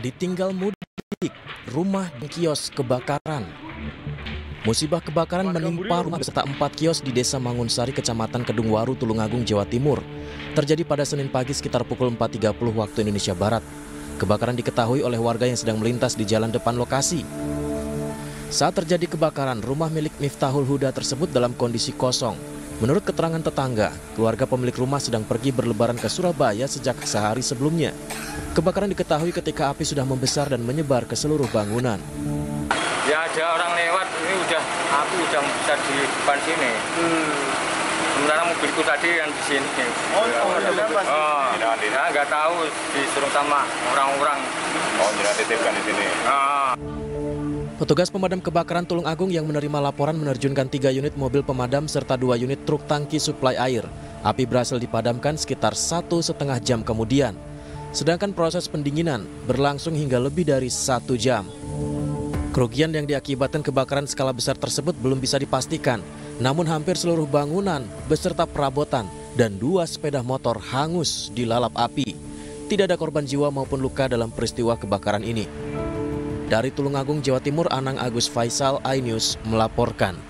Ditinggal mudik, rumah dan kios kebakaran. Musibah kebakaran menimpa rumah beserta empat kios di Desa Mangunsari, Kecamatan Kedungwaru, Tulungagung, Jawa Timur. Terjadi pada Senin pagi sekitar pukul 4.30 waktu Indonesia Barat. Kebakaran diketahui oleh warga yang sedang melintas di jalan depan lokasi. Saat terjadi kebakaran, rumah milik Miftahul Huda tersebut dalam kondisi kosong. Menurut keterangan tetangga, keluarga pemilik rumah sedang pergi berlebaran ke Surabaya sejak sehari sebelumnya. Kebakaran diketahui ketika api sudah membesar dan menyebar ke seluruh bangunan. Ya ada orang lewat, ini udah api udah membesar di depan sini. Sementara mobilku tadi yang di sini. Oh, oh, ada apa? Oh, ya nggak tahu disuruh sama orang-orang. Oh, jadi titipkan di sini. Ah. Petugas pemadam kebakaran Tulung Agung yang menerima laporan menerjunkan tiga unit mobil pemadam serta dua unit truk tangki suplai air. Api berhasil dipadamkan sekitar satu setengah jam kemudian. Sedangkan proses pendinginan berlangsung hingga lebih dari satu jam. Kerugian yang diakibatkan kebakaran skala besar tersebut belum bisa dipastikan. Namun hampir seluruh bangunan beserta perabotan dan dua sepeda motor hangus dilalap api. Tidak ada korban jiwa maupun luka dalam peristiwa kebakaran ini. Dari Tulungagung, Jawa Timur, Anang Agus Faisal, iNews melaporkan.